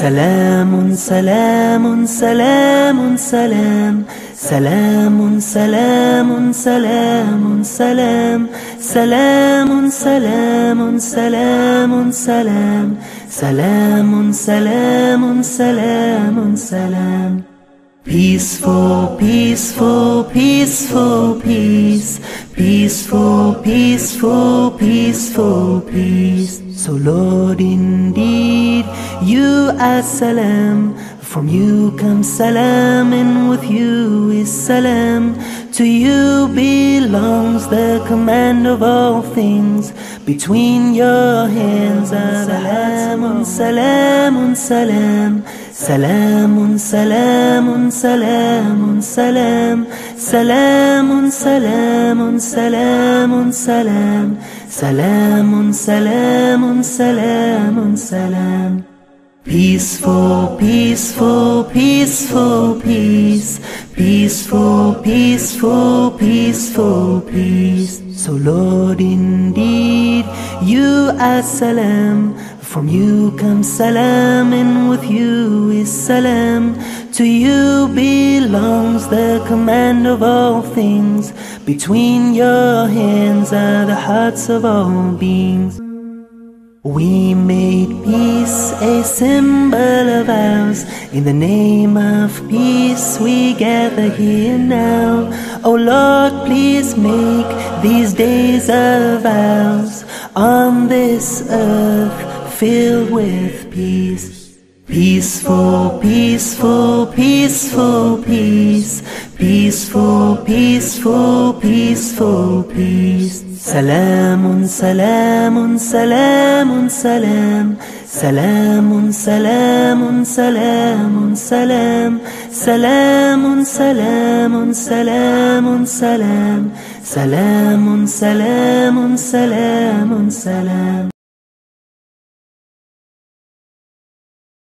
سلام سلام سلام سلام. سلام سلام سلام سلام. سلام سلام سلام سلام. سلام سلام سلام سلام. Peaceful, peaceful, peaceful, peace. Peaceful, peaceful, peaceful, peace. So, Lord, indeed, you are salam. From you comes salam, and with you is salam. To you belongs the command of all things. Between your hands are salam, salam, salam. سلام سلام سلام سلام سلام سلام سلام سلام سلام سلام سلام سلام Peaceful, peaceful, peaceful, peace. Peaceful, peaceful, peaceful, peace. So, Lord, indeed, you are salam. From you comes salam, and with you is salam. To you belongs the command of all things. Between your hands are the hearts of all beings. We made peace a symbol of ours. In the name of peace, we gather here now. Oh Lord, please make these days of ours on this earth filled with peace. Peaceful, peaceful, peaceful, peace. Peaceful, peaceful, peaceful, peace. سلام سلام سلام سلام سلام سلام سلام سلام سلام سلام سلام سلام سلام سلام سلام سلام